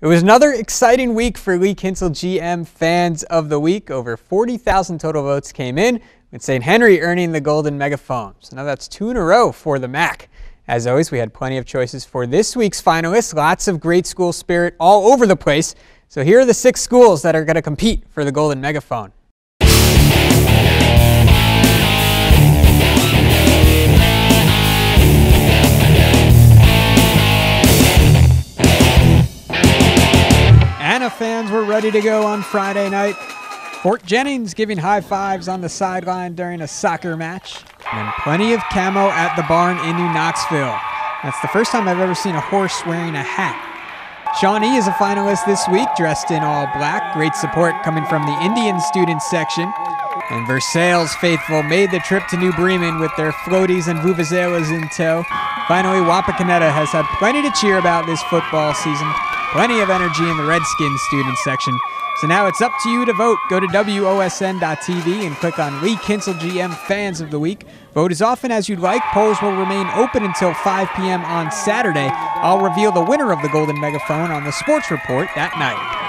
It was another exciting week for Lee Kinstle GM fans of the week. Over 40,000 total votes came in, with St. Henry earning the Golden Megaphone. So now that's two in a row for the MAC. As always, we had plenty of choices for this week's finalists. Lots of great school spirit all over the place. So here are the six schools that are going to compete for the Golden Megaphone. Fans were ready to go on Friday night. Fort Jennings giving high fives on the sideline during a soccer match. And plenty of camo at the barn in New Knoxville. That's the first time I've ever seen a horse wearing a hat. Shawnee is a finalist this week, dressed in all black. Great support coming from the Indian students section. And Versailles faithful made the trip to New Bremen with their floaties and vuvuzelas in tow. Finally, Wapakoneta has had plenty to cheer about this football season. Plenty of energy in the Redskins student section. So now it's up to you to vote. Go to WOSN.tv and click on Lee Kinstle GM Fans of the Week. Vote as often as you'd like. Polls will remain open until 5 p.m. on Saturday. I'll reveal the winner of the Golden Megaphone on the Sports Report that night.